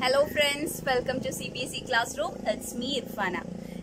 Hello friends welcome to C B S E classroom it's me Irfana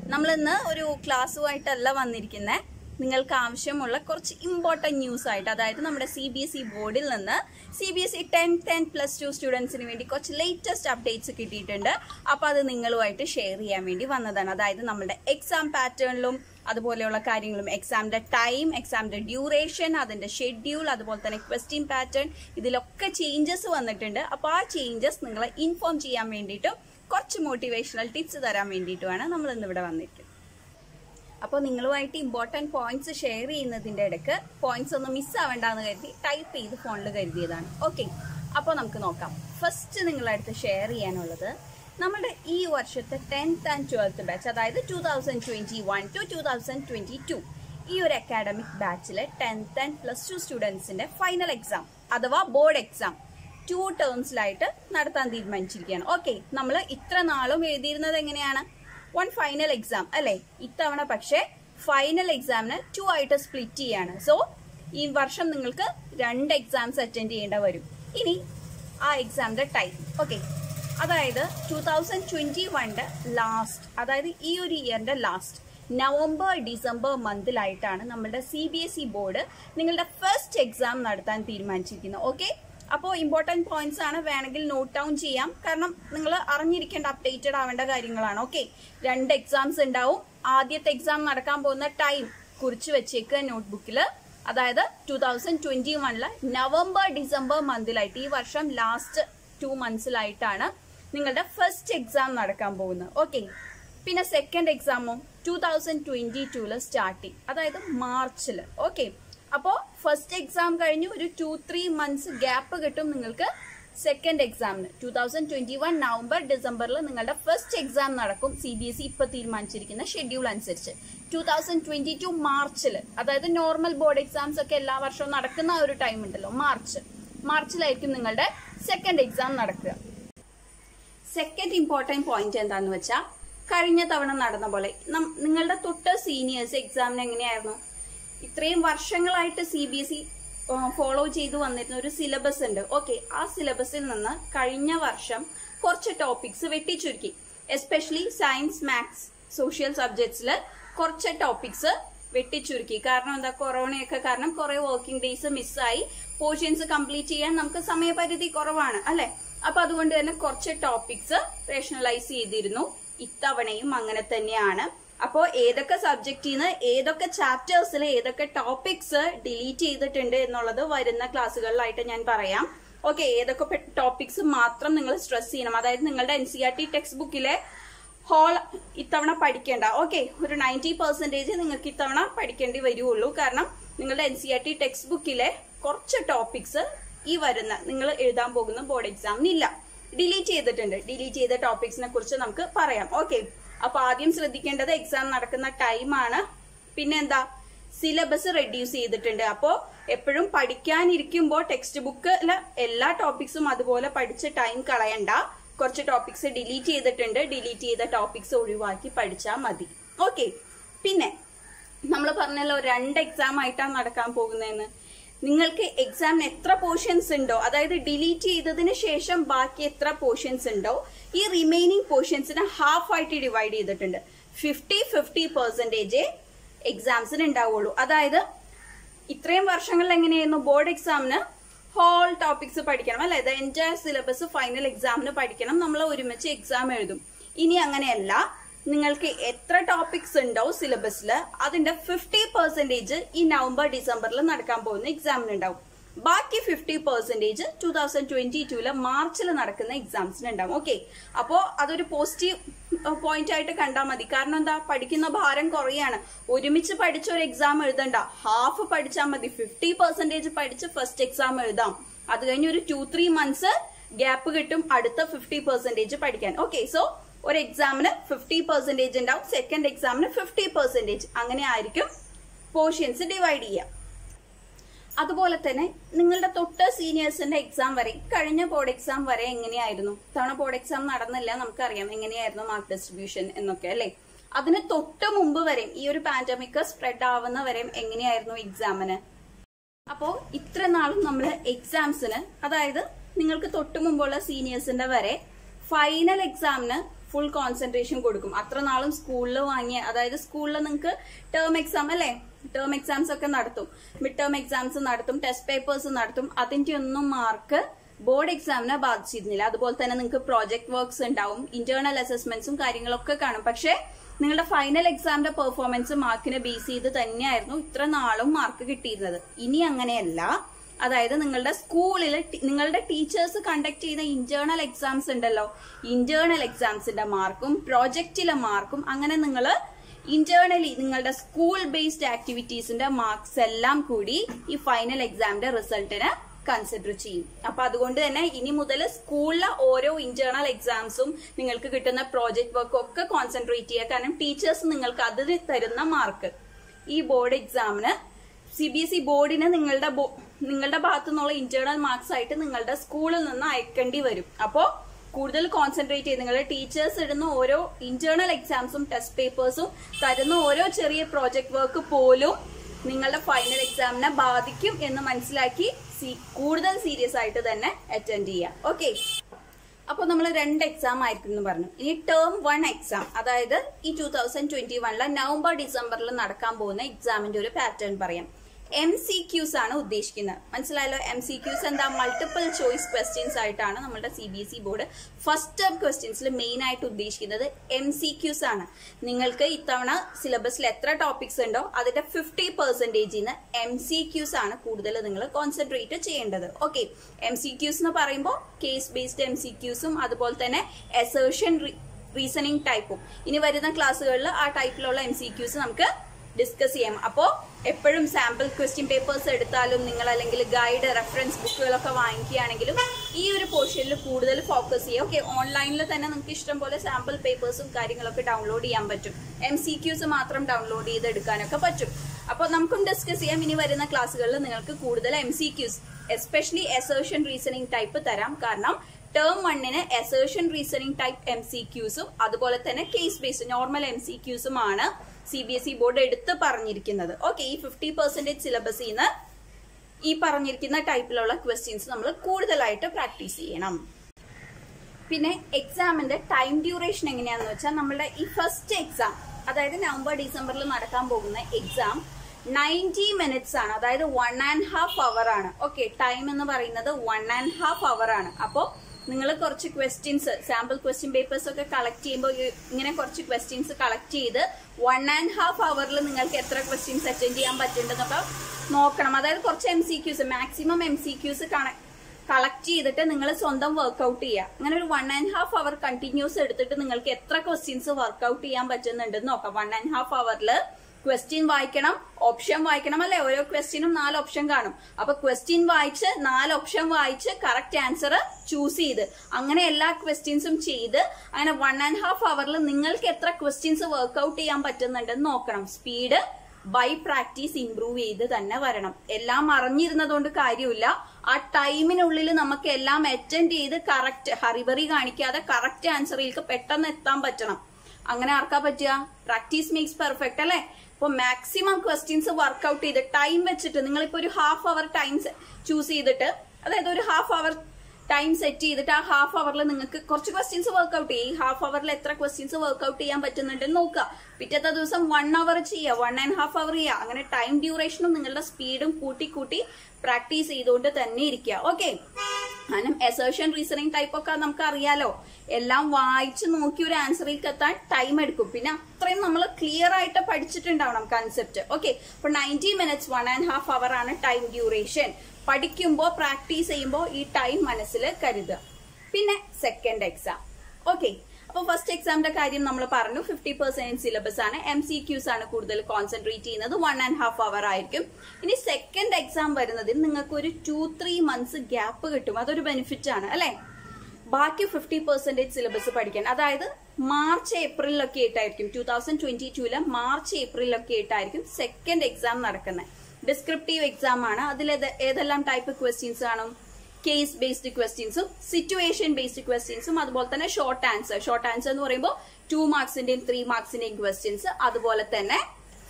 നമ്മളിന്ന് ഒരു ക്ലാസ്സുമായിട്ടല്ല വന്നിരിക്കുന്നത് നിങ്ങൾക്ക് ആവശ്യമുള്ള കുറച്ച് ഇമ്പോർട്ടന്റ് ന്യൂസ് ആയിട്ട് അതായത് നമ്മുടെ സി ബി എസ് ഇ ബോർഡിൽ നിന്ന് C B S E tenth and plus two സ്റ്റുഡൻസിന് വേണ്ടി കുറച്ച് ലേറ്റസ്റ്റ് അപ്ഡേറ്റ്സ് കിട്ടിയിട്ടുണ്ട്. അപ്പോൾ അത് നിങ്ങളുമായിട്ട് ഷെയർ ചെയ്യാൻ വേണ്ടി വന്നതാണ്. അതായത് നമ്മുടെ എക്സാം പാറ്റേണിലും അതുപോലെയുള്ള കാര്യങ്ങളും എക്സാമിന്റെ ടൈം എക്സാമിന്റെ ഡ്യൂറേഷൻ അതിന്റെ ഷെഡ്യൂൾ അതുപോലെ തന്നെ ക്വസ്റ്റ്യൻ പാറ്റേൺ ഇതിലൊക്കെ ചേഞ്ചസ് വന്നിട്ടുണ്ട്. അപ്പോൾ ആ ചേഞ്ചസ് നിങ്ങളെ ഇൻഫോം ചെയ്യാൻ വേണ്ടിയിട്ടും കുറച്ച് മോട്ടിവേഷണൽ ടിപ്സ് തരാൻ വേണ്ടിയിട്ടുമാണ് നമ്മൾ ഇന്ന് ഇവിടെ വന്നിരിക്കുന്നത്. അപ്പോൾ നിങ്ങളുമായിട്ട് ഇമ്പോർട്ടന്റ് പോയിന്റ്സ് ഷെയർ ചെയ്യുന്നതിന്റെ ഇടയ്ക്ക് പോയിന്റ്സ് ഒന്നും മിസ് ആവേണ്ടെന്ന് കരുതി ടൈപ്പ് ചെയ്ത് ഫോണിൽ കരുതിയതാണ്. ഓക്കെ അപ്പോൾ നമുക്ക് നോക്കാം. ഫസ്റ്റ് നിങ്ങളടുത്ത് ഷെയർ ചെയ്യാനുള്ളത് നമ്മുടെ ഈ വർഷത്തെ ടെൻത്ത് ആൻഡ് ട്വൽത്ത് ബാച്ച് അതായത് two thousand twenty one two two thousand twenty two ഈ ഒരു അക്കാഡമിക് ബാച്ചിലെ ടെൻത്ത് ആൻഡ് പ്ലസ് ടു സ്റ്റുഡൻസിന്റെ ഫൈനൽ എക്സാം അഥവാ ബോർഡ് എക്സാം ടു ടേംസിലായിട്ട് നടത്താൻ തീരുമാനിച്ചിരിക്കുകയാണ്. ഓക്കെ നമ്മൾ ഇത്ര നാളും എഴുതിയിരുന്നത് എങ്ങനെയാണ്? വൺ ഫൈനൽ എക്സാം അല്ലെ? ഇത്തവണ പക്ഷേ ഫൈനൽ എക്സാമിന് ടു ആയിട്ട് സ്പ്ലിറ്റ് ചെയ്യാണ്. സോ ഈ വർഷം നിങ്ങൾക്ക് രണ്ട് എക്സാംസ് അറ്റൻഡ് ചെയ്യേണ്ട വരും. ഇനി ആ എക്സാമിന്റെ ടൈം ഓക്കെ അതായത് ടൂ തൗസൻഡ് ട്വന്റി വണ്ണിന്റെ ലാസ്റ്റ് അതായത് ഈ ഒരു ഇയറിന്റെ ലാസ്റ്റ് നവംബർ ഡിസംബർ മന്തിലായിട്ടാണ് നമ്മുടെ C B S E board നിങ്ങളുടെ ഫസ്റ്റ് എക്സാം നടത്താൻ തീരുമാനിച്ചിരിക്കുന്നത്. ഓക്കെ അപ്പോൾ ഇമ്പോർട്ടന്റ് പോയിന്റ്സ് ആണ് വേണമെങ്കിൽ നോട്ട് ഡൗൺ ചെയ്യാം. കാരണം നിങ്ങൾ അറിഞ്ഞിരിക്കേണ്ട അപ്ഡേറ്റഡ് ആവേണ്ട കാര്യങ്ങളാണ്. ഓക്കെ രണ്ട് എക്സാംസ് ഉണ്ടാവും. ആദ്യത്തെ എക്സാം നടക്കാൻ പോകുന്ന ടൈം കുറിച്ച് വെച്ചേക്കുക നോട്ട്ബുക്കിൽ അതായത് ടൂ തൗസൻഡ് ട്വന്റി വണ്ണിൽ നവംബർ ഡിസംബർ മന്തിലായിട്ട് ഈ വർഷം ലാസ്റ്റ് ടു മന്ത്സിലായിട്ടാണ് നിങ്ങളുടെ ഫസ്റ്റ് എക്സാം നടക്കാൻ പോകുന്നത്. ഓക്കെ പിന്നെ സെക്കൻഡ് എക്സാമോ ടൂ തൗസൻഡ് ട്വന്റി ടൂൽ സ്റ്റാർട്ടിങ് അതായത് മാർച്ചിൽ ഓക്കെ അപ്പോൾ ഫസ്റ്റ് എക്സാം കഴിഞ്ഞ് ഒരു ടു ത്രീ മന്ത്സ് ഗ്യാപ്പ് കിട്ടും നിങ്ങൾക്ക് സെക്കൻഡ് എക്സാമിന് two thousand twenty one November ഡിസംബറിൽ നിങ്ങളുടെ ഫസ്റ്റ് എക്സാം നടക്കും സി ബി എസ് ഇ ഇപ്പൊ തീരുമാനിച്ചിരിക്കുന്ന ഷെഡ്യൂൾ അനുസരിച്ച്. ടൂ തൗസൻഡ് ട്വന്റി ടു മാർച്ചിൽ അതായത് നോർമൽ ബോർഡ് എക്സാംസ് ഒക്കെ എല്ലാ വർഷവും നടക്കുന്ന ഒരു ടൈം ഉണ്ടല്ലോ മാർച്ച് മാർച്ചിലായിരിക്കും നിങ്ങളുടെ സെക്കൻഡ് എക്സാം നടക്കുക. സെക്കൻഡ് ഇമ്പോർട്ടന്റ് പോയിന്റ് എന്താണെന്ന് വെച്ചാൽ കഴിഞ്ഞ തവണ നടന്ന പോലെ നിങ്ങളുടെ തൊട്ട് സീനിയേഴ്സ് എക്സാമിന് എങ്ങനെയായിരുന്നു? ഇത്രയും വർഷങ്ങളായിട്ട് C B S E follow ചെയ്തു വന്നിരുന്ന ഒരു സിലബസ് ഉണ്ട്. ഓക്കെ ആ സിലബസിൽ നിന്ന് കഴിഞ്ഞ വർഷം കുറച്ച് ടോപ്പിക്സ് വെട്ടിച്ചുരുക്കി. എസ്പെഷ്യലി സയൻസ് മാത്സ് സോഷ്യൽ സബ്ജക്ട്സിൽ കുറച്ച് ടോപ്പിക്സ് വെട്ടിച്ചുരുക്കി. കാരണം എന്താ? കൊറോണയൊക്കെ കാരണം കുറെ വർക്കിംഗ് ഡേയ്സ് മിസ്സായി പോർഷൻസ് കംപ്ലീറ്റ് ചെയ്യാൻ നമുക്ക് സമയപരിധി കുറവാണ് അല്ലെ? അപ്പൊ അതുകൊണ്ട് തന്നെ കുറച്ച് ടോപ്പിക്സ് റേഷണലൈസ് ചെയ്തിരുന്നു. ഇത്തവണയും അങ്ങനെ തന്നെയാണ്. അപ്പോൾ ഏതൊക്കെ സബ്ജക്റ്റിൽ നിന്ന് ഏതൊക്കെ ചാപ്റ്റേഴ്സിൽ ഏതൊക്കെ ടോപ്പിക്സ് ഡിലീറ്റ് ചെയ്തിട്ടുണ്ട് എന്നുള്ളത് വരുന്ന ക്ലാസ്സുകളിലായിട്ട് ഞാൻ പറയാം. ഓക്കെ ഏതൊക്കെ ടോപ്പിക്സ് മാത്രം നിങ്ങൾ സ്ട്രെസ് ചെയ്യണം. അതായത് നിങ്ങളുടെ N C R T text ബുക്കിലെ ഹോൾ ഇത്തവണ പഠിക്കേണ്ട. ഓക്കെ ഒരു നയന്റി പെർസെന്റേജ് നിങ്ങൾക്ക് ഇത്തവണ പഠിക്കേണ്ടി വരുള്ളൂ കാരണം നിങ്ങളുടെ N C R T text ബുക്കിലെ കുറച്ച് ടോപ്പിക്സ് ഈ വരുന്ന നിങ്ങൾ എഴുതാൻ പോകുന്ന ബോർഡ് എക്സാമിന് ഇല്ല. ഡിലീറ്റ് ചെയ്തിട്ടുണ്ട്. ഡിലീറ്റ് ചെയ്ത ടോപ്പിക്സിനെ കുറിച്ച് നമുക്ക് പറയാം. ഓക്കെ അപ്പൊ ആദ്യം ശ്രദ്ധിക്കേണ്ടത് എക്സാം നടക്കുന്ന ടൈമാണ് പിന്നെന്താ സിലബസ് റെഡ്യൂസ് ചെയ്തിട്ടുണ്ട്. അപ്പോൾ എപ്പോഴും പഠിക്കാനിരിക്കുമ്പോൾ ടെക്സ്റ്റ് ബുക്കിൽ എല്ലാ ടോപ്പിക്സും അതുപോലെ പഠിച്ച് ടൈം കളയണ്ട. കുറച്ച് ടോപ്പിക്സ് ഡിലീറ്റ് ചെയ്തിട്ടുണ്ട്. ഡിലീറ്റ് ചെയ്ത ടോപ്പിക്സ് ഒഴിവാക്കി പഠിച്ചാൽ മതി. ഓക്കെ പിന്നെ നമ്മൾ പറഞ്ഞല്ലോ രണ്ട് എക്സാം ആയിട്ടാണ് നടക്കാൻ പോകുന്നതെന്ന്. നിങ്ങൾക്ക് എക്സാമിന് എത്ര പോർഷൻസ് ഉണ്ടോ? അതായത് ഡിലീറ്റ് ചെയ്തതിന് ശേഷം ബാക്കി എത്ര പോർഷൻസ് ഉണ്ടോ? ഈ റിമൈനിങ് പോർഷൻസിനെ ഹാഫ് ആയിട്ട് ഡിവൈഡ് ചെയ്തിട്ടുണ്ട്. ഫിഫ്റ്റി ഫിഫ്റ്റി പെർസെന്റേജ് എക്സാംസിന് ഉണ്ടാവുള്ളൂ. അതായത് ഇത്രയും വർഷങ്ങളിൽ എങ്ങനെയായിരുന്നു? ബോർഡ് എക്സാമിന് ഹോൾ ടോപ്പിക്സ് പഠിക്കണം അല്ലെ? ദ എന്റയർ സിലബസ് ഫൈനൽ എക്സാമിന് പഠിക്കണം. നമ്മൾ ഒരുമിച്ച് എക്സാം എഴുതും. ഇനി അങ്ങനെയല്ല. നിങ്ങൾക്ക് എത്ര ടോപ്പിക്സ് ഉണ്ടോ സിലബസിൽ അതിന്റെ ഫിഫ്റ്റി പെർസെന്റേജ് ഈ നവംബർ ഡിസംബറിൽ നടക്കാൻ പോകുന്ന എക്സാമിന് ഉണ്ടാവും. ബാക്കി fifty percentage two thousand twenty tool മാർച്ചിൽ നടക്കുന്ന എക്സാംസിന് ഉണ്ടാവും. ഓക്കെ അപ്പോ അതൊരു പോസിറ്റീവ് പോയിന്റ് ആയിട്ട് കണ്ടാൽ മതി. കാരണം എന്താ? പഠിക്കുന്ന ഭാരം കുറയാണ്. ഒരുമിച്ച് പഠിച്ച ഒരു എക്സാം എഴുതണ്ട. ഹാഫ് പഠിച്ചാൽ മതി. ഫിഫ്റ്റി പെർസെന്റേജ് പഠിച്ച് ഫസ്റ്റ് എക്സാം എഴുതാം. അത് കഴിഞ്ഞ് ഒരു ടു ത്രീ മന്ത്സ് ഗ്യാപ്പ് കിട്ടും അടുത്ത ഫിഫ്റ്റി പെർസെന്റേജ് പഠിക്കാൻ. ഓക്കെ സോ ഒരു എക്സാമിന് ഫിഫ്റ്റി പെർസെന്റേജ് ഉണ്ടാവും. സെക്കൻഡ് എക്സാമിന് ഫിഫ്റ്റി പെർസെന്റേജ് അങ്ങനെ ആയിരിക്കും പോർഷൻസ് ഡിവൈഡ് ചെയ്യുക. അതുപോലെ തന്നെ നിങ്ങളുടെ തൊട്ട് സീനിയേഴ്സിന്റെ എക്സാം വരെ കഴിഞ്ഞ ബോർഡ് എക്സാം വരെ എങ്ങനെയായിരുന്നു? തവണ ബോർഡ് എക്സാം നടന്നില്ല നമുക്കറിയാം. എങ്ങനെയായിരുന്നു മാർക്ക് ഡിസ്ട്രിബ്യൂഷൻ എന്നൊക്കെ അല്ലേ? അതിന് തൊട്ട് മുമ്പ് വരെയും ഈ ഒരു പാൻഡമിക് സ്പ്രെഡ് ആവുന്ന വരെയും എങ്ങനെയായിരുന്നു എക്സാമിന് അപ്പോ ഇത്ര നാളും നമ്മൾ എക്സാംസിന് അതായത് നിങ്ങൾക്ക് തൊട്ട് മുമ്പുള്ള സീനിയേഴ്സിന്റെ വരെ ഫൈനൽ എക്സാമിന് ഫുൾ കോൺസെൻട്രേഷൻ കൊടുക്കും. അത്ര നാളും സ്കൂളിൽ വാങ്ങിയ അതായത് സ്കൂളിൽ നിങ്ങൾക്ക് ടേം എക്സാം അല്ലേ? ടേം എക്സാംസ് ഒക്കെ നടത്തും. മിഡ് ടേം എക്സാംസ് നടത്തും ടെസ്റ്റ് പേപ്പേഴ്സ് നടത്തും. അതിന്റെ ഒന്നും മാർക്ക് ബോർഡ് എക്സാമിനെ ബാധിച്ചിരുന്നില്ല. അതുപോലെ തന്നെ നിങ്ങൾക്ക് പ്രോജക്ട് വർക്ക്സ് ഉണ്ടാവും. ഇന്റേണൽ അസസ്മെന്റ്സും കാര്യങ്ങളൊക്കെ കാണും. പക്ഷേ നിങ്ങളുടെ ഫൈനൽ എക്സാമിന്റെ പെർഫോമൻസ് മാർക്കിനെ ബേസ് ചെയ്ത് തന്നെയായിരുന്നു ഇത്ര നാളും മാർക്ക് കിട്ടിയിരുന്നത്. ഇനി അങ്ങനെയല്ല. അതായത് നിങ്ങളുടെ സ്കൂളിൽ നിങ്ങളുടെ ടീച്ചേഴ്സ് കണ്ടക്ട് ചെയ്യുന്ന ഇന്റേണൽ എക്സാംസ് ഉണ്ടല്ലോ. ഇന്റേണൽ എക്സാംസിന്റെ മാർക്കും പ്രോജക്റ്റിലെ മാർക്കും അങ്ങനെ നിങ്ങൾ ഇന്റേണലി നിങ്ങളുടെ സ്കൂൾ ബേസ്ഡ് ആക്ടിവിറ്റീസിന്റെ മാർക്സ് എല്ലാം കൂടി ഈ ഫൈനൽ എക്സാമിന്റെ റിസൾട്ടിന് കൺസിഡർ ചെയ്യും. അപ്പൊ അതുകൊണ്ട് തന്നെ ഇനി മുതൽ സ്കൂളിലെ ഓരോ ഇന്റേണൽ എക്സാംസും നിങ്ങൾക്ക് കിട്ടുന്ന പ്രോജക്ട് വർക്ക് ഒക്കെ കോൺസെൻട്രേറ്റ് ചെയ്യുക കാരണം ടീച്ചേഴ്സ് നിങ്ങൾക്ക് അതിന് തരുന്ന മാർക്ക് ഈ ബോർഡ് എക്സാമിന് സി ബി എസ് ഇ ബോർഡിന് നിങ്ങളുടെ നിങ്ങളുടെ ഭാഗത്തു നിന്നുള്ള ഇന്റേണൽ മാർക്സ് ആയിട്ട് നിങ്ങളുടെ സ്കൂളിൽ നിന്ന് അയക്കേണ്ടി വരും. അപ്പോ കൂടുതൽ കോൺസെൻട്രേറ്റ് ചെയ്ത് നിങ്ങളുടെ ടീച്ചേഴ്സ് ഇടുന്ന ഓരോ ഇന്റേണൽ എക്സാംസും ടെസ്റ്റ് പേപ്പേഴ്സും തരുന്ന ഓരോ ചെറിയ പ്രോജക്ട് വർക്ക് പോലും നിങ്ങളുടെ ഫൈനൽ എക്സാമിനെ ബാധിക്കും എന്ന് മനസ്സിലാക്കി കൂടുതൽ സീരിയസ് ആയിട്ട് തന്നെ അറ്റൻഡ് ചെയ്യാം ഓക്കെ അപ്പൊ നമ്മൾ രണ്ട് എക്സാം ആയിരിക്കും എന്ന് പറഞ്ഞു. ഇനി ടേം വൺ എക്സാം അതായത് ഈ ടൂ തൗസൻഡ് ട്വന്റി വണ്ണിലെ നവംബർ ഡിസംബറിൽ നടക്കാൻ പോകുന്ന എക്സാമിന്റെ ഒരു പാറ്റേൺ പറയാം. എം സി ക്യൂസ് ആണ് ഉദ്ദേശിക്കുന്നത്. മനസ്സിലായല്ലോ? എം സി ക്യൂസ് എന്താ? മൾട്ടിപ്പിൾ ചോയ്സ് ക്വസ്റ്റ്യൻസ് ആയിട്ടാണ് നമ്മുടെ C B S E board first term ക്വസ്റ്റ്യൻസിൽ main ആയിട്ട് ഉദ്ദേശിക്കുന്നത് എം സി ക്യൂസ് ആണ്. നിങ്ങൾക്ക് ഇത്തവണ സിലബസിൽ എത്ര ടോപ്പിക്സ് ഉണ്ടോ അതിന്റെ ഫിഫ്റ്റി പെർസെന്റേജിന്ന് എം സി ക്യൂസ് ആണ് കൂടുതൽ നിങ്ങൾ കോൺസെൻട്രേറ്റ് ചെയ്യേണ്ടത്. ഓക്കെ എം സി ക്യൂസ് എന്ന് പറയുമ്പോൾ കേസ് ബേസ്ഡ് എം സി ക്യൂസും അതുപോലെ തന്നെ എസേർഷൻ റീസണിങ് ടൈപ്പും ഇനി വരുന്ന ക്ലാസ്സുകളിൽ ആ ടൈപ്പിലുള്ള എം സി ക്യൂസ് നമുക്ക് ഡിസ്കസ് ചെയ്യാം. അപ്പോൾ എപ്പോഴും സാമ്പിൾ ക്വസ്റ്റ്യൻ പേപ്പേഴ്സ് എടുത്താലും നിങ്ങൾ അല്ലെങ്കിൽ ഗൈഡ് റെഫറൻസ് ബുക്കുകളൊക്കെ വാങ്ങിക്കുകയാണെങ്കിലും ഈ ഒരു പോർഷനിൽ കൂടുതൽ ഫോക്കസ് ചെയ്യുക. ഓക്കെ ഓൺലൈനിൽ തന്നെ നിങ്ങൾക്ക് ഇഷ്ടം പോലെ സാമ്പിൾ പേപ്പേഴ്സും കാര്യങ്ങളൊക്കെ ഡൗൺലോഡ് ചെയ്യാൻ പറ്റും. എം സി ക്യൂസ് മാത്രം ഡൗൺലോഡ് ചെയ്ത് എടുക്കാനൊക്കെ പറ്റും. അപ്പോൾ നമുക്കും ഡിസ്കസ് ചെയ്യാം. ഇനി വരുന്ന ക്ലാസ്സുകളിൽ നിങ്ങൾക്ക് കൂടുതൽ M C Qs especially assertion reasoning type തരാം. കാരണം ടേം വണ്ണിന് assertion reasoning type M C ക്യൂസും അതുപോലെ തന്നെ case base normal M C ക്യൂസുമാണ് C B S E board എടുത്ത് പറഞ്ഞിരിക്കുന്നത്. ഓക്കെ ഈ ഫിഫ്റ്റി പെർസെന്റേജ് സിലബസിൽ നിന്ന് ഈ പറഞ്ഞിരിക്കുന്ന ടൈപ്പിലുള്ള ക്വസ്റ്റ്യൻസ് നമ്മൾ കൂടുതലായിട്ട് പ്രാക്ടീസ് ചെയ്യണം. പിന്നെ എക്സാമിന്റെ ടൈം ഡ്യൂറേഷൻ എങ്ങനെയാണെന്ന് വെച്ചാൽ നമ്മുടെ ഈ ഫസ്റ്റ് എക്സാം അതായത് നവംബർ ഡിസംബറിൽ നടക്കാൻ പോകുന്ന എക്സാം നയന്റി മിനിറ്റ്സ് ആണ്. അതായത് വൺ ആൻഡ് ഹാഫ് അവർ ആണ്. ഓക്കെ ടൈം എന്ന് പറയുന്നത് വൺ ആൻഡ് ഹാഫ് അവർ ആണ്. അപ്പോൾ നിങ്ങൾ കുറച്ച് ക്വസ്റ്റ്യൻസ് സാമ്പിൾ ക്വസ്റ്റ്യൻ പേപ്പേഴ്സ് ഒക്കെ കളക്ട് ചെയ്യുമ്പോൾ ഇങ്ങനെ കുറച്ച് ക്വസ്റ്റ്യൻസ് കളക്ട് ചെയ്ത് വൺ ആൻഡ് ഹാഫ് അവറിൽ നിങ്ങൾക്ക് എത്ര ക്വസ്റ്റ്യൻസ് അറ്റൻഡ് ചെയ്യാൻ പറ്റുന്നുണ്ടെന്നൊക്കെ നോക്കണം. അതായത് കുറച്ച് M C Qs maximum M C Qs collect ചെയ്തിട്ട് നിങ്ങൾ സ്വന്തം വർക്ക്ഔട്ട് ചെയ്യുക അങ്ങനെ ഒരു one and half hour continuous എടുത്തിട്ട് നിങ്ങൾക്ക് എത്ര ക്വസ്റ്റ്യൻസ് വർക്ക്ഔട്ട് ചെയ്യാൻ പറ്റുന്നുണ്ടെന്ന് നോക്കാം. വൺ ആൻഡ് ഹാഫ് അവറിൽ ക്വസ്റ്റ്യൻ വായിക്കണം ഓപ്ഷൻ വായിക്കണം അല്ലെ? ഓരോ ക്വസ്റ്റ്യനും നാല് ഓപ്ഷൻ കാണും. അപ്പൊ ക്വസ്റ്റ്യൻ വായിച്ച് നാല് ഓപ്ഷൻ വായിച്ച് കറക്റ്റ് ആൻസർ ചൂസ് ചെയ്ത്. അങ്ങനെ എല്ലാ ക്വസ്റ്റ്യൻസും ചെയ്ത് അങ്ങനെ വൺ ആൻഡ് ഹാഫ് അവറിൽ നിങ്ങൾക്ക് എത്ര ക്വസ്റ്റ്യൻസ് വർക്ക്ഔട്ട് ചെയ്യാൻ പറ്റുന്നുണ്ടെന്ന് നോക്കണം. സ്പീഡ് ബൈ പ്രാക്ടീസ് ഇംപ്രൂവ് ചെയ്ത് തന്നെ വരണം. എല്ലാം അറിഞ്ഞിരുന്നതുകൊണ്ട് കാര്യമില്ല. ആ ടൈമിനുള്ളിൽ നമുക്ക് എല്ലാം അറ്റൻഡ് ചെയ്ത് കറക്റ്റ് ഹറിബറി കാണിക്കാതെ കറക്റ്റ് ആൻസറിലേക്ക് പെട്ടെന്ന് എത്താൻ പറ്റണം. അങ്ങനെ ആർക്കാ പറ്റുക? പ്രാക്ടീസ് മേക്സ് പെർഫെക്റ്റ് അല്ലെ? ഇപ്പൊ മാക്സിമം ക്വസ്റ്റ്യൻസ് വർക്ക്ഔട്ട് ചെയ്ത് ടൈം വെച്ചിട്ട് നിങ്ങളിപ്പോ ഒരു ഹാഫ് അവർ ടൈം ചൂസ് ചെയ്തിട്ട് അതായത് ഒരു ഹാഫ് അവർ ടൈം സെറ്റ് ചെയ്തിട്ട് ആ ഹാഫ് അവറിൽ നിങ്ങൾക്ക് കുറച്ച് ക്വസ്റ്റ്യൻസ് വർക്ക്ഔട്ട് ചെയ്യും. ഈ ഹാഫ് അവറിൽ എത്ര ക്വസ്റ്റ്യൻസ് വർക്ക്ഔട്ട് ചെയ്യാൻ പറ്റുന്നുണ്ടെന്ന് നോക്കുക. പിറ്റത്തെ ദിവസം വൺ അവർ ചെയ്യുക വൺ ആൻഡ് ഹാഫ് അവർ ചെയ്യുക. അങ്ങനെ ടൈം ഡ്യൂറേഷനും നിങ്ങളുടെ സ്പീഡും കൂട്ടി കൂട്ടി പ്രാക്ടീസ് ചെയ്തുകൊണ്ട് തന്നെ ഇരിക്കുക. ഓക്കെ കാരണം എസേർഷൻ റീസണിങ് ടൈപ്പ് ഒക്കെ നമുക്ക് അറിയാലോ എല്ലാം വായിച്ച് നോക്കി ഒരു ആൻസറിലേക്ക് എത്താൻ ടൈം എടുക്കും. പിന്നെ അത്രയും നമ്മൾ ക്ലിയർ ആയിട്ട് പഠിച്ചിട്ടുണ്ടാവണം കൺസെപ്റ്റ് ഓക്കെ അപ്പൊ ninety minutes one and half hour ആണ് ടൈം ഡ്യൂറേഷൻ പഠിക്കുമ്പോൾ പ്രാക്ടീസ് ചെയ്യുമ്പോൾ ഈ ടൈം മനസ്സിൽ കരുതുക പിന്നെ സെക്കൻഡ് എക്സാം ഓക്കെ അപ്പോൾ ഫസ്റ്റ് എക്സാമിന്റെ കാര്യം നമ്മൾ പറഞ്ഞു. ഫിഫ്റ്റി പെർസെന്റ് സിലബസ് ആണ്. എം സി ക്യൂസ് ആണ് കൂടുതൽ കോൺസെൻട്രേറ്റ് ചെയ്യുന്നത്. വൺ ആൻഡ് ഹാഫ് അവർ ആയിരിക്കും. ഇനി സെക്കൻഡ് എക്സാം വരുന്നതിൽ നിങ്ങൾക്ക് ഒരു ടു ത്രീ മന്ത്സ് ഗ്യാപ്പ് കിട്ടും. അതൊരു ബെനിഫിറ്റ് ആണ് അല്ലേ? ബാക്കി ഫിഫ്റ്റി പെർസെന്റേജ് സിലബസ് പഠിക്കാൻ. അതായത് മാർച്ച് ഏപ്രിലൊക്കെ ആയിട്ടായിരിക്കും. ടൂ തൗസൻഡ് ട്വന്റി ടുവിലെ മാർച്ച് ഏപ്രിലൊക്കെ ആയിട്ടായിരിക്കും സെക്കൻഡ് എക്സാം നടക്കുന്നത് ഡിസ്ക്രിപ്റ്റീവ് എക്സാം ആണ്. അതിൽ ഏതെല്ലാം ടൈപ്പ് ക്വസ്റ്റ്യൻസ് കാണും? കേസ് ബേസ്ഡ് ക്വസ്റ്റ്യൻസും സിറ്റുവേഷൻ ബേസ്ഡ് ക്വസ്റ്റ്യൻസും അതുപോലെ തന്നെ ഷോർട്ട് ആൻസർ ഷോർട്ട് ആൻസർ എന്ന് പറയുമ്പോൾ ടു മാർക്സിന്റെയും ത്രീ മാർക്സിന്റെയും ക്വസ്റ്റ്യൻസ് അതുപോലെ തന്നെ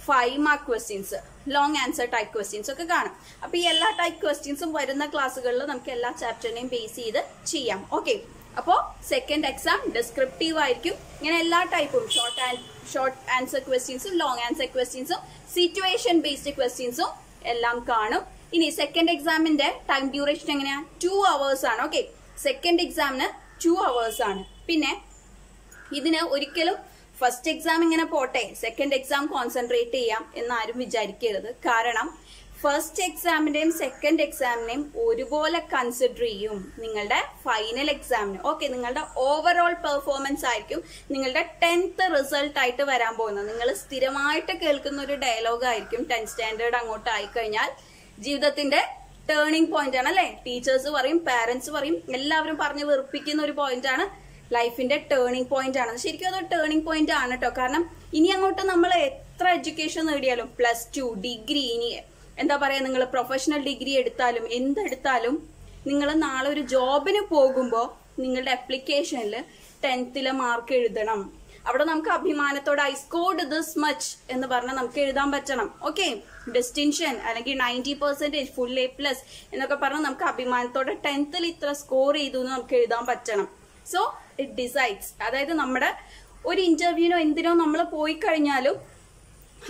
five mark questions long answer type questions ഒക്കെ കാണും. അപ്പൊ ഈ എല്ലാ ടൈപ്പ് ക്വസ്റ്റ്യൻസും വരുന്ന ക്ലാസ്സുകളിൽ നമുക്ക് എല്ലാ ചാപ്റ്ററിനെയും ബേസ് ചെയ്ത് ചെയ്യാം. ഓക്കെ അപ്പോൾ സെക്കൻഡ് എക്സാം ഡിസ്ക്രിപ്റ്റീവ് ആയിരിക്കും. ഇങ്ങനെ എല്ലാ ടൈപ്പും ഷോർട്ട് ഷോർട്ട് ആൻസർ ക്വസ്റ്റ്യൻസും ലോങ് ആൻസർ ക്വസ്റ്റ്യൻസും സിറ്റുവേഷൻ ബേസ്ഡ് ക്വസ്റ്റ്യൻസും എല്ലാം കാണും. ഇനി സെക്കൻഡ് എക്സാമിന്റെ ടൈം ഡ്യൂറേഷൻ എങ്ങനെയാ? ടു അവേഴ്സ് ആണ് ഓക്കെ സെക്കൻഡ് എക്സാമിന് ടു അവേഴ്സ് ആണ്. പിന്നെ ഇതിന് ഒരിക്കലും ഫസ്റ്റ് എക്സാം ഇങ്ങനെ പോട്ടെ. സെക്കൻഡ് എക്സാം കോൺസെൻട്രേറ്റ് ചെയ്യാം എന്ന് ആരും വിചാരിക്കരുത്. കാരണം ഫസ്റ്റ് എക്സാമിന്റെയും സെക്കൻഡ് എക്സാമിനെയും ഒരുപോലെ കൺസിഡർ ചെയ്യും നിങ്ങളുടെ ഫൈനൽ എക്സാമിന് ഓക്കെ നിങ്ങളുടെ ഓവറോൾ പെർഫോമൻസ് ആയിരിക്കും. നിങ്ങളുടെ ടെൻത്ത് റിസൾട്ട് ആയിട്ട് വരാൻ പോകുന്നത്. നിങ്ങൾ സ്ഥിരമായിട്ട് കേൾക്കുന്ന ഒരു ഡയലോഗ് ആയിരിക്കും ടെൻത്ത് സ്റ്റാൻഡേർഡ് അങ്ങോട്ട് ആയിക്കഴിഞ്ഞാൽ ജീവിതത്തിന്റെ ടേണിംഗ് പോയിന്റ് ആണ് അല്ലെ? ടീച്ചേഴ്സ് പറയും പാരന്റ്സ് പറയും എല്ലാവരും പറഞ്ഞ് വെറുപ്പിക്കുന്ന ഒരു പോയിന്റ് ആണ്. ലൈഫിന്റെ ടേണിംഗ് പോയിന്റ് ആണ്. ശരിക്കും അതൊരു ടേണിംഗ് പോയിന്റ് ആണ് കേട്ടോ കാരണം ഇനി അങ്ങോട്ട് നമ്മൾ എത്ര എഡ്യൂക്കേഷൻ നേടിയാലും പ്ലസ് ടു ഡിഗ്രി ഇനി എന്താ പറയാ നിങ്ങൾ പ്രൊഫഷണൽ ഡിഗ്രി എടുത്താലും എന്തെടുത്താലും നിങ്ങൾ നാളെ ഒരു ജോബിന് പോകുമ്പോൾ നിങ്ങളുടെ അപ്ലിക്കേഷനിൽ ടെൻത്തിലെ മാർക്ക് എഴുതണം. അവിടെ നമുക്ക് അഭിമാനത്തോടെ ഐ സ്കോർഡ് ദിസ് മച്ച് എന്ന് പറഞ്ഞാൽ നമുക്ക് എഴുതാൻ പറ്റണം. ഓക്കെ ഡിസ്റ്റിൻഷൻ അല്ലെങ്കിൽ ninety percentage full A plus എന്നൊക്കെ പറഞ്ഞാൽ നമുക്ക് അഭിമാനത്തോടെ ടെൻത്തിൽ ഇത്ര സ്കോർ ചെയ്തു എന്ന് നമുക്ക് എഴുതാൻ പറ്റണം. സോ ഇറ്റ് ഡിസൈഡ്സ് അതായത് നമ്മുടെ ഒരു ഇന്റർവ്യൂവിനോ എന്തിനോ നമ്മൾ പോയി കഴിഞ്ഞാലും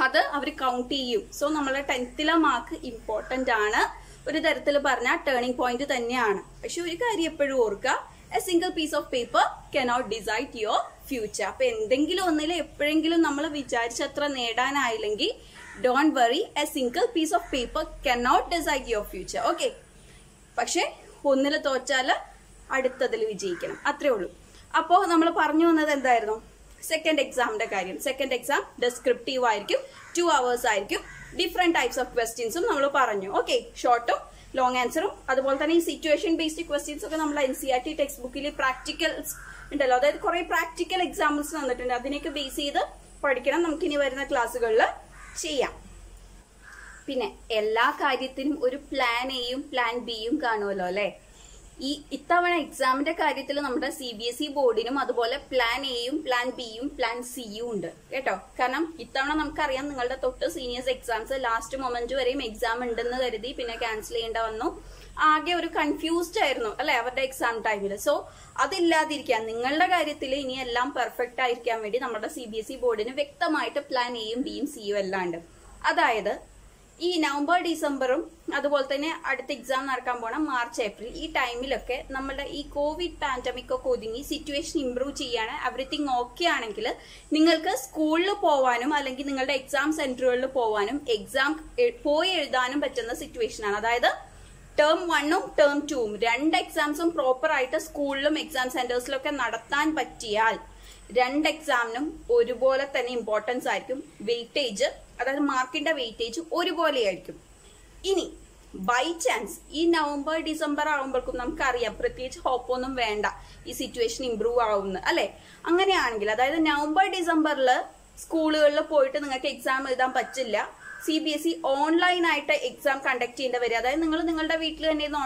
അത് അവർ കൗണ്ട് ചെയ്യും. സോ നമ്മളെ ടെൻത്തിലെ മാർക്ക് ഇമ്പോർട്ടന്റ് ആണ്. ഒരു തരത്തിൽ പറഞ്ഞാൽ ടേണിംഗ് പോയിന്റ് തന്നെയാണ്. പക്ഷെ ഒരു കാര്യം എപ്പോഴും ഓർക്കുക. A single piece of paper cannot decide your future അപ്പൊ എന്തെങ്കിലും ഒന്നിൽ എപ്പോഴെങ്കിലും നമ്മൾ വിചാരിച്ചത്ര നേടാനായില്ലെങ്കിൽ don't worry a single piece of paper cannot decide your future okay പക്ഷെ ഒന്നിൽ തോറ്റാൽ അടുത്തതിൽ വിജയിക്കണം. അത്രേ ഉള്ളൂ. അപ്പോൾ നമ്മൾ പറഞ്ഞു വന്നത് എന്തായിരുന്നു? സെക്കൻഡ് എക്സാമിന്റെ കാര്യം. സെക്കൻഡ് എക്സാം ഡെസ്ക്രിപ്റ്റീവ് ആയിരിക്കും ടു അവേഴ്സ് ആയിരിക്കും. ഡിഫറെന്റ് ടൈപ്സ് ഓഫ് ക്വസ്റ്റ്യൻസും നമ്മൾ പറഞ്ഞു. ഓക്കെ ഷോർട്ടും ലോങ് ആൻസറും അതുപോലെ തന്നെ ഈ സിറ്റുവേഷൻ ബേസ്ഡ് ക്വസ്റ്റ്യൻസ് ഒക്കെ നമ്മൾ N C R T text ബുക്കിൽ പ്രാക്ടിക്കൽസ് ഉണ്ടല്ലോ. അതായത് കുറെ പ്രാക്ടിക്കൽ എക്സാമ്പിൾസ് തന്നിട്ടുണ്ട് അതിനെയൊക്കെ ബേസ് ചെയ്ത് പഠിക്കണം. നമുക്ക് ഇനി വരുന്ന ക്ലാസ്സുകളിൽ ചെയ്യാം. പിന്നെ എല്ലാ കാര്യത്തിനും ഒരു പ്ലാൻ എയും പ്ലാൻ ബിയും കാണുമല്ലോ അല്ലെ? ഈ ഇത്തവണ എക്സാമിന്റെ കാര്യത്തിൽ നമ്മുടെ സി ബി എസ് ഇ ബോർഡിനും അതുപോലെ പ്ലാൻ എയും പ്ലാൻ ബിയും പ്ലാൻ സിയും ഉണ്ട്. കേട്ടോ? കാരണം ഇത്തവണ നമുക്കറിയാം നിങ്ങളുടെ തൊട്ട് സീനിയേഴ്സ് എക്സാംസ് ലാസ്റ്റ് മൊമെന്റ് വരെയും എക്സാം ഉണ്ടെന്ന് കരുതി പിന്നെ ക്യാൻസൽ ചെയ്യേണ്ട വന്നു. ആകെ ഒരു കൺഫ്യൂസ്ഡ് ആയിരുന്നു അല്ലെ അവരുടെ എക്സാം ടൈമിൽ സോ അതില്ലാതിരിക്കാൻ നിങ്ങളുടെ കാര്യത്തിൽ ഇനി എല്ലാം പെർഫെക്റ്റ് ആയിരിക്കാൻ വേണ്ടി നമ്മുടെ സി ബി എസ് ഇ ബോർഡിന് വ്യക്തമായിട്ട് പ്ലാൻ എയും ബിയും സിയും എല്ലാം ഉണ്ട്. അതായത് ഈ നവംബർ ഡിസംബറും അതുപോലെ തന്നെ അടുത്ത എക്സാം നടക്കാൻ പോണ മാർച്ച് ഏപ്രിൽ ഈ ടൈമിലൊക്കെ നമ്മളുടെ ഈ കോവിഡ് പാൻഡമിക് ഒക്കെ ഒതുങ്ങി സിറ്റുവേഷൻ ഇംപ്രൂവ് ചെയ്യാണ്. എവറിത്തിങ് ഓക്കെ ആണെങ്കിൽ നിങ്ങൾക്ക് സ്കൂളിൽ പോവാനും അല്ലെങ്കിൽ നിങ്ങളുടെ എക്സാം സെന്ററുകളിൽ പോവാനും എക്സാം പോയി എഴുതാനും പറ്റുന്ന സിറ്റുവേഷൻ ആണ്. അതായത് ടേം വണ്ണും ടേം ടൂവും രണ്ട് എക്സാംസും പ്രോപ്പർ ആയിട്ട് സ്കൂളിലും എക്സാം സെന്റേഴ്സിലും ഒക്കെ നടത്താൻ പറ്റിയാൽ രണ്ട് എക്സാമിനും ഒരുപോലെ തന്നെ ഇമ്പോർട്ടൻസ് ആയിരിക്കും. വെയിറ്റേജ് അതായത് മാർക്കിന്റെ വെയിറ്റേജ് ഒരുപോലെ ആയിരിക്കും. ഇനി ബൈ ചാൻസ് ഈ നവംബർ ഡിസംബർ ആകുമ്പോഴേക്കും നമുക്കറിയാം പ്രത്യേകിച്ച് ഹോപ്പൊന്നും വേണ്ട ഈ സിറ്റുവേഷൻ ഇമ്പ്രൂവ് ആവുമെന്ന് അല്ലെ? അങ്ങനെയാണെങ്കിൽ അതായത് നവംബർ ഡിസംബറിൽ സ്കൂളുകളിൽ പോയിട്ട് നിങ്ങൾക്ക് എക്സാം എഴുതാൻ പറ്റില്ല. C B S E online ആയിട്ട് എക്സാം കണ്ടക്ട് ചെയ്യേണ്ട വരിക. അതായത് നിങ്ങൾ നിങ്ങളുടെ വീട്ടിൽ തന്നെ ഇരുന്ന്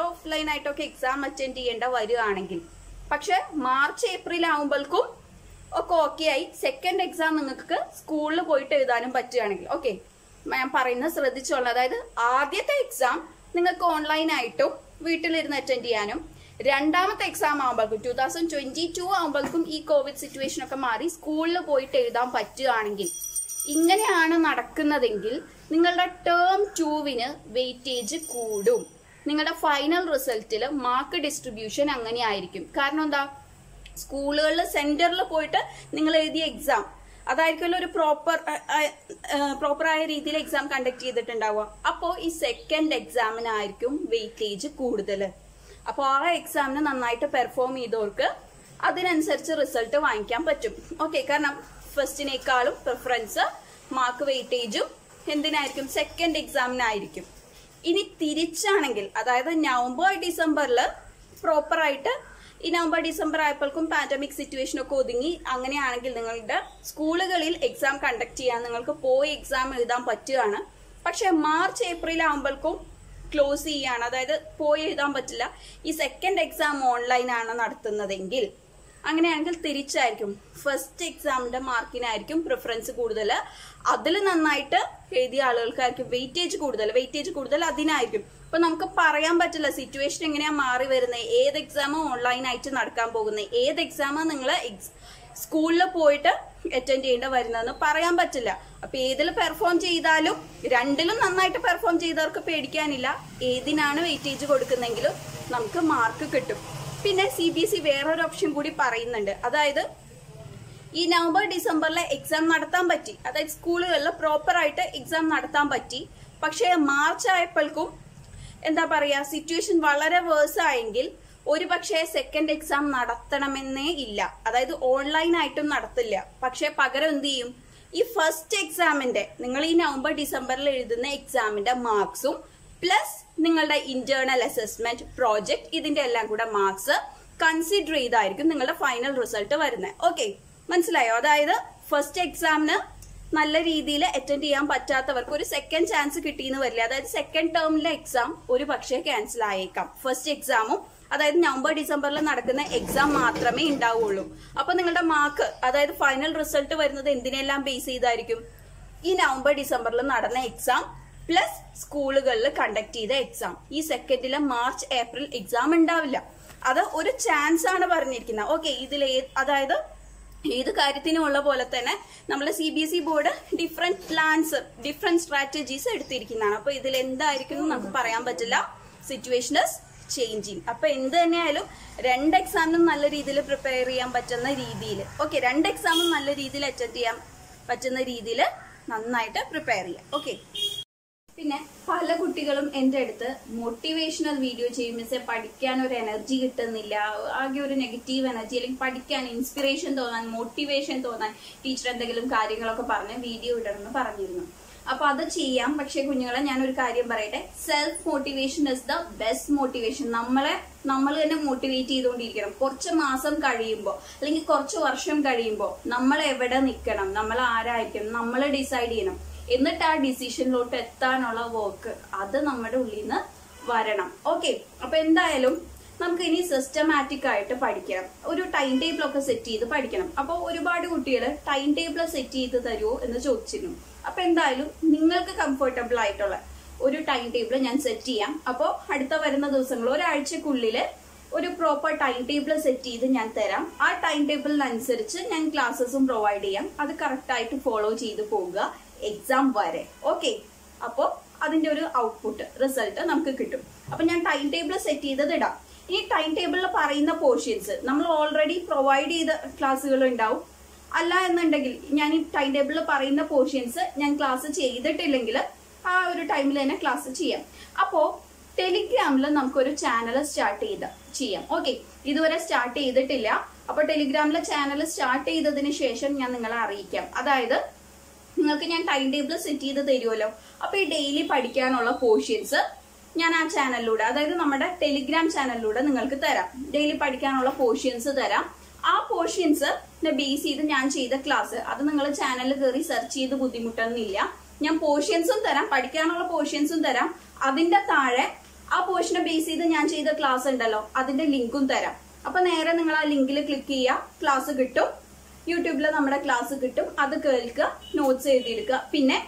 ഓഫ്ലൈൻ ആയിട്ടോ ഒക്കെ എക്സാം അറ്റൻഡ് ചെയ്യേണ്ട വരികയാണെങ്കിൽ. പക്ഷെ മാർച്ച് ഏപ്രിൽ ആകുമ്പോഴേക്കും ഒക്കെ ഓക്കെ ആയി. സെക്കൻഡ് എക്സാം നിങ്ങൾക്ക് സ്കൂളിൽ പോയിട്ട് എഴുതാനും പറ്റുകയാണെങ്കിൽ ഓക്കെ ഞാൻ പറയുന്നത് ശ്രദ്ധിച്ചോളൂ അതായത് ആദ്യത്തെ എക്സാം നിങ്ങൾക്ക് ഓൺലൈനായിട്ടും വീട്ടിലിരുന്ന് അറ്റൻഡ് ചെയ്യാനും രണ്ടാമത്തെ എക്സാം ആകുമ്പോഴേക്കും ടൂ തൗസൻഡ് ട്വന്റി ടു ആകുമ്പോഴേക്കും ഈ കോവിഡ് സിറ്റുവേഷൻ ഒക്കെ മാറി സ്കൂളിൽ പോയിട്ട് എഴുതാൻ പറ്റുകയാണെങ്കിൽ ഇങ്ങനെയാണ് നടക്കുന്നതെങ്കിൽ നിങ്ങളുടെ ടേം ടൂവിന് വെയിറ്റേജ് കൂടും. നിങ്ങളുടെ ഫൈനൽ റിസൾട്ടിൽ മാർക്ക് ഡിസ്ട്രിബ്യൂഷൻ അങ്ങനെ ആയിരിക്കും കാരണം എന്താ? സ്കൂളുകളിൽ സെന്ററിൽ പോയിട്ട് നിങ്ങൾ എഴുതിയ എക്സാം അതായിരിക്കുമല്ലോ ഒരു പ്രോപ്പർ പ്രോപ്പറായ രീതിയിൽ എക്സാം കണ്ടക്ട് ചെയ്തിട്ടുണ്ടാവുക. അപ്പോൾ ഈ സെക്കൻഡ് എക്സാമിനായിരിക്കും വെയിറ്റേജ് കൂടുതൽ. അപ്പോൾ ആ എക്സാമിന് നന്നായിട്ട് പെർഫോം ചെയ്തവർക്ക് അതിനനുസരിച്ച് റിസൾട്ട് വാങ്ങിക്കാൻ പറ്റും. ഓക്കെ കാരണം ഫസ്റ്റിനേക്കാളും പ്രിഫറൻസ് മാർക്ക് വെയിറ്റേജും എന്തിനായിരിക്കും? സെക്കൻഡ് എക്സാമിനായിരിക്കും ഇനി തിരിച്ചാണെങ്കിൽ അതായത് നവംബർ ഡിസംബറിൽ പ്രോപ്പറായിട്ട് ഈ നവംബർ ഡിസംബർ ആയപ്പോഴേക്കും പാൻഡമിക് സിറ്റുവേഷൻ ഒക്കെ ഒതുങ്ങി. അങ്ങനെയാണെങ്കിൽ നിങ്ങളുടെ സ്കൂളുകളിൽ എക്സാം കണ്ടക്ട് ചെയ്യാൻ നിങ്ങൾക്ക് പോയി എക്സാം എഴുതാൻ പറ്റുകയാണ്. പക്ഷേ മാർച്ച് ഏപ്രിൽ ആകുമ്പോഴേക്കും ക്ലോസ് ചെയ്യാണ് അതായത് പോയി എഴുതാൻ പറ്റില്ല. ഈ സെക്കൻഡ് എക്സാം ഓൺലൈനാണ് നടത്തുന്നതെങ്കിൽ അങ്ങനെയാണെങ്കിൽ തിരിച്ചായിരിക്കും. ഫസ്റ്റ് എക്സാമിന്റെ മാർക്കിനായിരിക്കും പ്രിഫറൻസ് കൂടുതൽ അതിൽ നന്നായിട്ട് എഴുതിയ ആളുകൾക്കായിരിക്കും വെയിറ്റേജ് കൂടുതൽ വെയിറ്റേജ് കൂടുതൽ അതിനായിരിക്കും. ഇപ്പൊ നമുക്ക് പറയാൻ പറ്റില്ല സിറ്റുവേഷൻ എങ്ങനെയാ മാറി വരുന്നത് ഏത് എക്സാമും ഓൺലൈനായിട്ട് നടക്കാൻ പോകുന്നത് ഏത് എക്സാമാണ് നിങ്ങൾ സ്കൂളിൽ പോയിട്ട് അറ്റൻഡ് ചെയ്യേണ്ട വരുന്നതെന്ന് പറയാൻ പറ്റില്ല. അപ്പൊ ഏതിൽ പെർഫോം ചെയ്താലും രണ്ടിലും നന്നായിട്ട് പെർഫോം ചെയ്തവർക്ക് പേടിക്കാനില്ല. ഏതിനാണ് വെയിറ്റേജ് കൊടുക്കുന്നെങ്കിലും നമുക്ക് മാർക്ക് കിട്ടും. പിന്നെ സി ബി എസ് ഇ വേറൊരു ഓപ്ഷൻ കൂടി പറയുന്നുണ്ട്. അതായത് ഈ നവംബർ ഡിസംബറിലെ എക്സാം നടത്താൻ പറ്റി. അതായത് സ്കൂളുകളിൽ പ്രോപ്പറായിട്ട് എക്സാം നടത്താൻ പറ്റി. പക്ഷേ മാർച്ച് ആയപ്പോഴേക്കും എന്താ പറയുക സിറ്റുവേഷൻ വളരെ വേഴ്സ് ആയെങ്കിൽ ഒരു പക്ഷേ സെക്കൻഡ് എക്സാം നടത്തണമെന്നേ ഇല്ല. അതായത് ഓൺലൈൻ ആയിട്ടും നടത്തില്ല. പക്ഷേ പകരം എന്ത് ചെയ്യും? ഈ ഫസ്റ്റ് എക്സാമിന്റെ നിങ്ങൾ ഈ നവംബർ ഡിസംബറിൽ എഴുതുന്ന എക്സാമിന്റെ മാർക്സും പ്ലസ് നിങ്ങളുടെ ഇന്റേണൽ അസസ്മെന്റ് പ്രോജക്ട് ഇതിന്റെ എല്ലാം കൂടെ മാർക്സ് കൺസിഡർ ചെയ്തായിരിക്കും നിങ്ങളുടെ ഫൈനൽ റിസൾട്ട് വരുന്നത് ഓക്കെ മനസ്സിലായോ? അതായത് ഫസ്റ്റ് എക്സാമിന് നല്ല രീതിയിൽ അറ്റൻഡ് ചെയ്യാൻ പറ്റാത്തവർക്ക് ഒരു സെക്കൻഡ് ചാൻസ് കിട്ടിയെന്ന് വരില്ല. അതായത് സെക്കൻഡ് ടേമിലെ എക്സാം ഒരു പക്ഷേ ക്യാൻസൽ ആയേക്കാം. ഫസ്റ്റ് എക്സാമും അതായത് നവംബർ ഡിസംബറിൽ നടക്കുന്ന എക്സാം മാത്രമേ ഉണ്ടാവുള്ളൂ. അപ്പൊ നിങ്ങളുടെ മാർക്ക് അതായത് ഫൈനൽ റിസൾട്ട് വരുന്നത് എന്തിനെല്ലാം ബേസ് ചെയ്തായിരിക്കും? ഈ നവംബർ ഡിസംബറിൽ നടന്ന എക്സാം പ്ലസ് സ്കൂളുകളിൽ കണ്ടക്ട് ചെയ്ത എക്സാം ഈ സെക്കൻഡിലെ മാർച്ച് ഏപ്രിൽ എക്സാം ഉണ്ടാവില്ല. അത് ഒരു ചാൻസ് ആണ് പറഞ്ഞിരിക്കുന്നത്. ഓക്കെ ഇതിൽ അതായത് ഏത് കാര്യത്തിനും ഉള്ള പോലെ തന്നെ നമ്മൾ C B S E board different plans different strategies എടുത്തിരിക്കുന്നതാണ്. അപ്പൊ ഇതിൽ എന്തായിരിക്കും നമുക്ക് പറയാൻ പറ്റില്ല. സിറ്റുവേഷൻ ഇസ് ചേഞ്ചിങ് അപ്പൊ എന്ത് തന്നെയായാലും രണ്ട് എക്സാമിനും നല്ല രീതിയിൽ പ്രിപ്പയർ ചെയ്യാൻ പറ്റുന്ന രീതിയിൽ. ഓക്കെ രണ്ട് എക്സാമും നല്ല രീതിയിൽ അറ്റൻഡ് ചെയ്യാൻ പറ്റുന്ന രീതിയിൽ നന്നായിട്ട് പ്രിപ്പയർ ചെയ്യാം. ഓക്കെ പിന്നെ പല കുട്ടികളും എന്റെ അടുത്ത് മോട്ടിവേഷണൽ വീഡിയോ ചെയ്യും. മിസ്സെ പഠിക്കാൻ ഒരു എനർജി കിട്ടുന്നില്ല. ആകെ ഒരു നെഗറ്റീവ് എനർജി അല്ലെങ്കിൽ പഠിക്കാൻ ഇൻസ്പിറേഷൻ തോന്നാൻ മോട്ടിവേഷൻ തോന്നാൻ ടീച്ചർ എന്തെങ്കിലും കാര്യങ്ങളൊക്കെ പറഞ്ഞ് വീഡിയോ ഇടണമെന്ന് പറഞ്ഞിരുന്നു. അപ്പൊ അത് ചെയ്യാം. പക്ഷെ കുഞ്ഞുങ്ങളെ ഞാൻ ഒരു കാര്യം പറയട്ടെ. Self motivation is the best motivation നമ്മളെ നമ്മൾ തന്നെ മോട്ടിവേറ്റ് ചെയ്തുകൊണ്ടിരിക്കണം. കുറച്ച് മാസം കഴിയുമ്പോൾ അല്ലെങ്കിൽ കുറച്ച് വർഷം കഴിയുമ്പോൾ നമ്മൾ എവിടെ നിൽക്കണം? നമ്മൾ ആരായിരിക്കണം? നമ്മൾ ഡിസൈഡ് ചെയ്യണം. എന്നിട്ട് ആ ഡിസിഷനിലോട്ട് എത്താനുള്ള വർക്ക് അത് നമ്മുടെ ഉള്ളിൽ നിന്ന് വരണം. ഓക്കെ അപ്പൊ എന്തായാലും നമുക്ക് ഇനി സിസ്റ്റമാറ്റിക് ആയിട്ട് പഠിക്കണം. ഒരു ടൈം ടേബിൾ ഒക്കെ സെറ്റ് ചെയ്ത് പഠിക്കണം. അപ്പോൾ ഒരുപാട് കുട്ടികൾ ടൈം ടേബിൾ സെറ്റ് ചെയ്ത് തരുമോ എന്ന് ചോദിച്ചിരുന്നു. അപ്പൊ എന്തായാലും നിങ്ങൾക്ക് കംഫർട്ടബിൾ ആയിട്ടുള്ള ഒരു ടൈം ടേബിൾ ഞാൻ സെറ്റ് ചെയ്യാം. അപ്പോൾ അടുത്ത വരുന്ന ദിവസങ്ങൾ ഒരാഴ്ചക്കുള്ളിൽ ഒരു പ്രോപ്പർ ടൈം ടേബിൾ സെറ്റ് ചെയ്ത് ഞാൻ തരാം. ആ ടൈം ടേബിളിനനുസരിച്ച് ഞാൻ ക്ലാസ്സസും പ്രൊവൈഡ് ചെയ്യാം. അത് കറക്റ്റ് ആയിട്ട് ഫോളോ ചെയ്ത് പോകുക എക്സാം വരെ. ഓക്കെ അപ്പോൾ അതിന്റെ ഒരു ഔട്ട്പുട്ട് റിസൾട്ട് നമുക്ക് കിട്ടും. അപ്പൊ ഞാൻ ടൈം ടേബിൾ സെറ്റ് ചെയ്തത് ഇടാം. ഈ ടൈം ടേബിളിൽ പറയുന്ന പോർഷൻസ് നമ്മൾ ഓൾറെഡി പ്രൊവൈഡ് ചെയ്ത ക്ലാസ്സുകൾ ഉണ്ടാവും. അല്ല എന്നുണ്ടെങ്കിൽ ഞാൻ ഈ ടൈം ടേബിളിൽ പറയുന്ന പോർഷൻസ് ഞാൻ ക്ലാസ് ചെയ്തിട്ടില്ലെങ്കിൽ ആ ഒരു ടൈമിൽ തന്നെ ക്ലാസ് ചെയ്യാം. അപ്പോൾ ടെലിഗ്രാമിൽ നമുക്കൊരു ചാനൽ സ്റ്റാർട്ട് ചെയ്ത ചെയ്യാം. ഓക്കെ ഇതുവരെ സ്റ്റാർട്ട് ചെയ്തിട്ടില്ല. അപ്പോൾ ടെലിഗ്രാമിലെ ചാനൽ സ്റ്റാർട്ട് ചെയ്തതിന് ശേഷം ഞാൻ നിങ്ങളെ അറിയിക്കാം. അതായത് നിങ്ങൾക്ക് ഞാൻ ടൈം ടേബിൾ സെറ്റ് ചെയ്ത് തരുമല്ലോ അപ്പൊ ഈ ഡെയിലി പഠിക്കാനുള്ള പോർഷൻസ് ഞാൻ ആ ചാനലിലൂടെ അതായത് നമ്മുടെ ടെലിഗ്രാം ചാനലിലൂടെ നിങ്ങൾക്ക് തരാം. ഡെയിലി പഠിക്കാനുള്ള പോർഷൻസ് തരാം. ആ പോർഷൻസ് ബേസ് ചെയ്ത് ഞാൻ ചെയ്ത ക്ലാസ് അത് നിങ്ങൾ ചാനലിൽ കയറി സെർച്ച് ചെയ്ത് ബുദ്ധിമുട്ടൊന്നുമില്ല. ഞാൻ പോർഷൻസും തരാം പഠിക്കാനുള്ള പോർഷൻസും തരാം. അതിന്റെ താഴെ ആ പോർഷനെ ബേസ് ചെയ്ത് ഞാൻ ചെയ്ത ക്ലാസ് ഉണ്ടല്ലോ അതിന്റെ ലിങ്കും തരാം. അപ്പൊ നേരെ നിങ്ങൾ ആ ലിങ്കിൽ ക്ലിക്ക് ചെയ്യുക ക്ലാസ് കിട്ടും. യൂട്യൂബിൽ നമ്മുടെ ക്ലാസ് കിട്ടും. അത് കേൾക്കുക നോട്ട്സ് എഴുതിയെടുക്കുക. പിന്നെ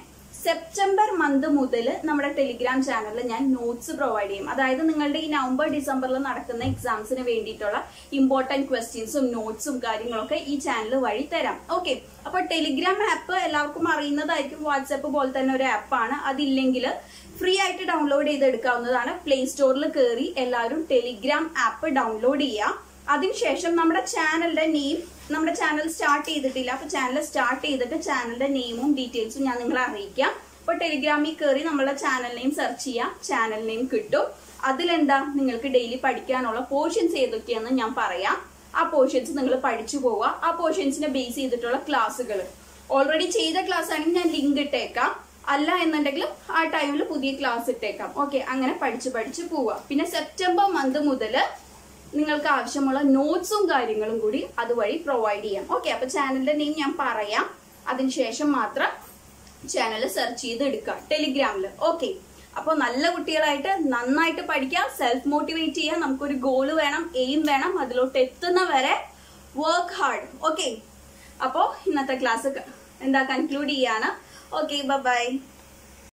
സെപ്റ്റംബർ മന്ത് മുതൽ നമ്മുടെ ടെലിഗ്രാം ചാനലിൽ ഞാൻ നോട്ട്സ് പ്രൊവൈഡ് ചെയ്യും. അതായത് നിങ്ങളുടെ ഈ നവംബർ ഡിസംബറിൽ നടക്കുന്ന എക്സാംസിന് വേണ്ടിയിട്ടുള്ള ഇമ്പോർട്ടന്റ് ക്വസ്റ്റ്യൻസും നോട്ട്സും കാര്യങ്ങളൊക്കെ ഈ ചാനൽ വഴി തരാം. ഓക്കെ അപ്പോൾ ടെലിഗ്രാം ആപ്പ് എല്ലാവർക്കും അറിയുന്നതായിരിക്കും. വാട്സാപ്പ് പോലെ തന്നെ ഒരു ആപ്പാണ് അതില്ലെങ്കിൽ ഫ്രീ ആയിട്ട് ഡൗൺലോഡ് ചെയ്തെടുക്കാവുന്നതാണ്. പ്ലേ സ്റ്റോറിൽ കയറി എല്ലാവരും ടെലിഗ്രാം ആപ്പ് ഡൗൺലോഡ് ചെയ്യാം. അതിനുശേഷം നമ്മുടെ ചാനലിന്റെ നെയിം നമ്മുടെ ചാനൽ സ്റ്റാർട്ട് ചെയ്തിട്ടില്ല. അപ്പൊ ചാനൽ സ്റ്റാർട്ട് ചെയ്തിട്ട് ചാനലിന്റെ നെയിമും ഡീറ്റെയിൽസും ഞാൻ നിങ്ങളെ അറിയിക്കാം. അപ്പൊ ടെലിഗ്രാമിൽ കയറി നമ്മളെ ചാനൽ നെയിം സെർച്ച് ചെയ്യാം. ചാനൽ നെയിം കിട്ടും. അതിലെന്താ നിങ്ങൾക്ക് ഡെയിലി പഠിക്കാനുള്ള പോർഷൻസ് ഏതൊക്കെയാണെന്ന് ഞാൻ പറയാം. ആ പോർഷൻസ് നിങ്ങൾ പഠിച്ചു പോവുക. ആ പോർഷൻസിനെ ബേസ് ചെയ്തിട്ടുള്ള ക്ലാസ്സുകൾ ഓൾറെഡി ചെയ്ത ക്ലാസ് ആണെങ്കിൽ ഞാൻ ലിങ്ക് ഇട്ടേക്കാം. അല്ല എന്നുണ്ടെങ്കിൽ ആ ടൈമിൽ പുതിയ ക്ലാസ് ഇട്ടേക്കാം. ഓക്കെ അങ്ങനെ പഠിച്ച് പഠിച്ച് പോവുക. പിന്നെ സെപ്റ്റംബർ മന്ത് മുതൽ നിങ്ങൾക്ക് ആവശ്യമുള്ള നോട്ട്സും കാര്യങ്ങളും കൂടി അതുവഴി പ്രൊവൈഡ് ചെയ്യാം. ഓക്കെ അപ്പൊ ചാനലിന്റെ നെയിം ഞാൻ പറയാം. അതിനുശേഷം മാത്രം ചാനൽ സെർച്ച് ചെയ്ത് എടുക്കുക. ടെലിഗ്രാമിൽ ഓക്കെ അപ്പോൾ നല്ല കുട്ടികളായിട്ട് നന്നായിട്ട് പഠിക്കുക സെൽഫ് മോട്ടിവേറ്റ് ചെയ്യുക നമുക്കൊരു ഗോൾ വേണം എയിം വേണം. അതിലോട്ട് എത്തുന്ന വരെ വർക്ക് ഹാർഡ് ഓക്കെ അപ്പോൾ ഇന്നത്തെ ക്ലാസ് എന്താ കൺക്ലൂഡ് ചെയ്യാണ്? Okay bye